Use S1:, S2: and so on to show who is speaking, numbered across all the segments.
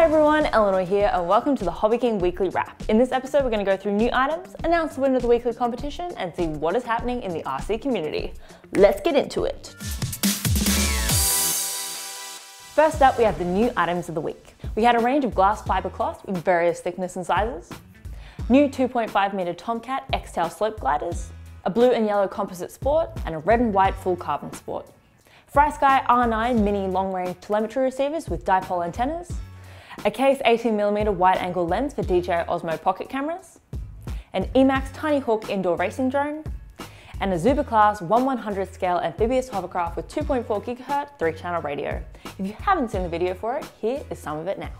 S1: everyone, Eleanor here and welcome to the Hobby King Weekly Wrap. In this episode we're going to go through new items, announce the winner of the weekly competition and see what is happening in the RC community. Let's get into it. First up we have the new items of the week. We had a range of glass fibre cloth with various thickness and sizes, new 2.5 metre Tomcat X-Tail slope gliders, a blue and yellow composite sport and a red and white full carbon sport. FrSky R9 mini long range telemetry receivers with dipole antennas, a Case 18mm wide angle lens for DJI Osmo pocket cameras, an Emax Tiny Hawk indoor racing drone, and a Zubr Class 1100 scale amphibious hovercraft with 2.4 GHz 3 channel radio. If you haven't seen the video for it, here is some of it now.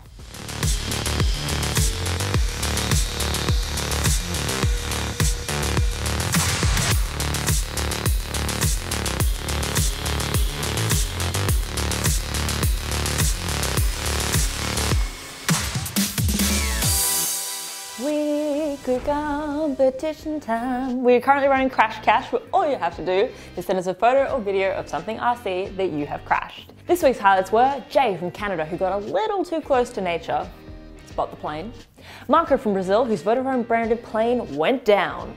S1: Weekly competition time. We're currently running Crash Cash, where all you have to do is send us a photo or video of something RC that you have crashed. This week's highlights were Jay from Canada, who got a little too close to nature. Spot the plane. Marco from Brazil, whose Vodafone branded plane went down.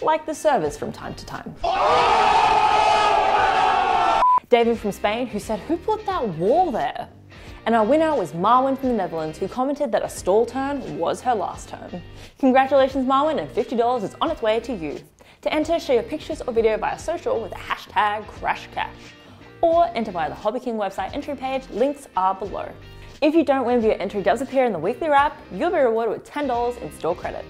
S1: Like the service from time to time. David from Spain, who said, who put that wall there? And our winner was Marwin from the Netherlands, who commented that a stall turn was her last turn. Congratulations, Marwin, and $50 is on its way to you. To enter, share your pictures or video via social with the hashtag CrashCash. Or enter via the Hobby King website entry page, links are below. If you don't win but your entry does appear in the weekly wrap, you'll be rewarded with $10 in store credit.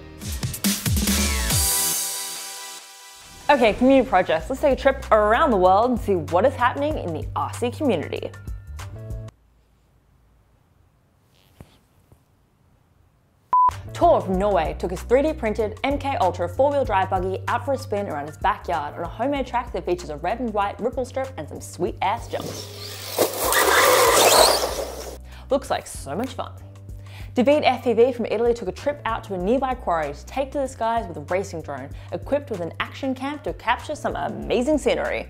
S1: Okay, community projects. Let's take a trip around the world and see what is happening in the RC community. Tor from Norway took his 3D printed MK Ultra four-wheel drive buggy out for a spin around his backyard on a homemade track that features a red and white ripple strip and some sweet ass jumps. Looks like so much fun. David FPV from Italy took a trip out to a nearby quarry to take to the skies with a racing drone, equipped with an action cam to capture some amazing scenery.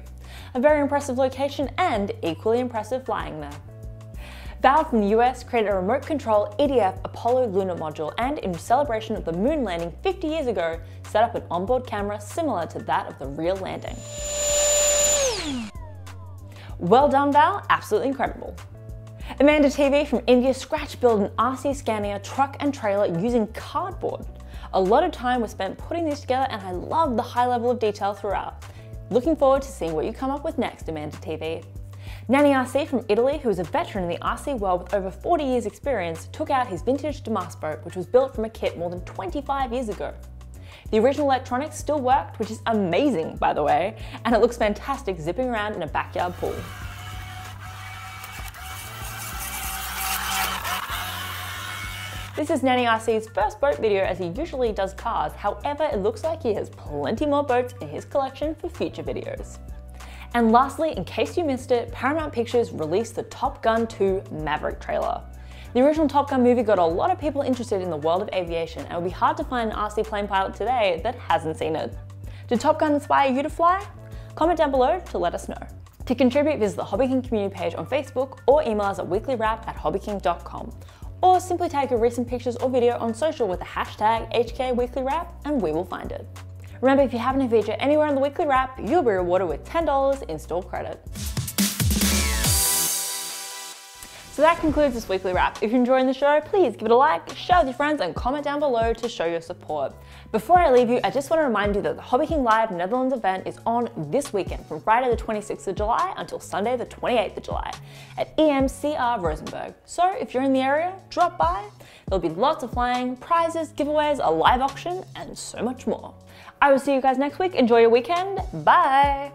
S1: A very impressive location and equally impressive flying there. Valve from the US created a remote control EDF Apollo lunar module and in celebration of the moon landing 50 years ago, set up an onboard camera similar to that of the real landing. Well done Val, absolutely incredible. Amanda TV from India scratch built an RC Scania truck and trailer using cardboard. A lot of time was spent putting these together and I love the high level of detail throughout. Looking forward to seeing what you come up with next, Amanda TV. Nanny RC from Italy, who is a veteran in the RC world with over 40 years experience, took out his vintage Dumas boat, which was built from a kit more than 25 years ago. The original electronics still worked, which is amazing, by the way, and it looks fantastic zipping around in a backyard pool. This is Nanny RC's first boat video as he usually does cars, however it looks like he has plenty more boats in his collection for future videos. And lastly, in case you missed it, Paramount Pictures released the Top Gun 2 Maverick trailer. The original Top Gun movie got a lot of people interested in the world of aviation and it would be hard to find an RC plane pilot today that hasn't seen it. Did Top Gun inspire you to fly? Comment down below to let us know. To contribute, visit the Hobby King community page on Facebook or email us at weeklywrap at hobbyking.com. Or simply tag your recent pictures or video on social with the hashtag HKWeeklyWrap and we will find it. Remember, if you happen to feature anywhere on the weekly wrap, you'll be rewarded with $10 in store credit. So that concludes this weekly wrap. If you're enjoying the show, please give it a like, share with your friends, and comment down below to show your support. Before I leave you, I just want to remind you that the Hobby King Live Netherlands event is on this weekend from Friday the 26th of July until Sunday the 28th of July at EMCR Rosenberg. So if you're in the area, drop by. There'll be lots of flying, prizes, giveaways, a live auction, and so much more. I will see you guys next week. Enjoy your weekend. Bye.